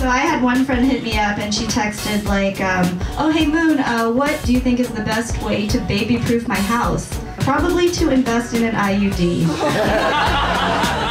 So I had one friend hit me up and she texted like, um, "Oh hey Moon, uh, what do you think is the best way to baby-proof my house? Probably to invest in an IUD."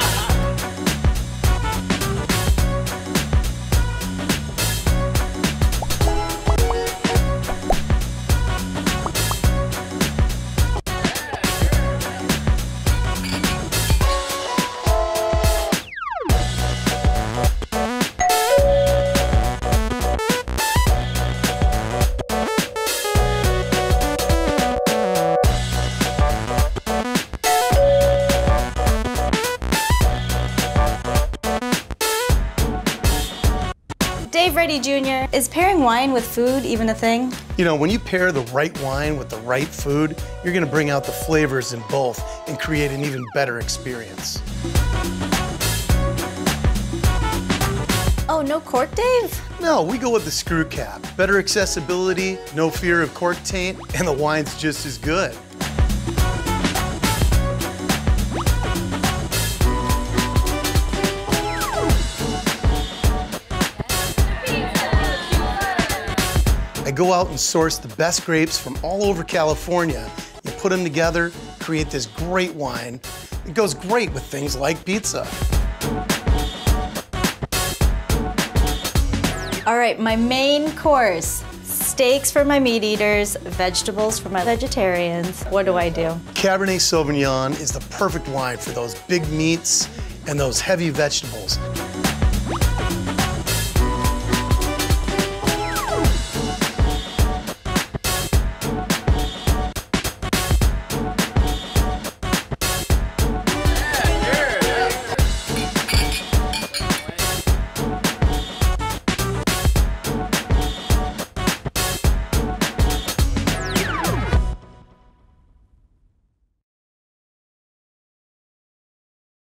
Dave Ready Jr., is pairing wine with food even a thing? You know, when you pair the right wine with the right food, you're gonna bring out the flavors in both and create an even better experience. Oh, no cork, Dave? No, we go with the screw cap. Better accessibility, no fear of cork taint, and the wine's just as good. I go out and source the best grapes from all over California. You put them together, create this great wine. It goes great with things like pizza. All right, my main course. Steaks for my meat eaters, vegetables for my vegetarians. What do I do? Cabernet Sauvignon is the perfect wine for those big meats and those heavy vegetables.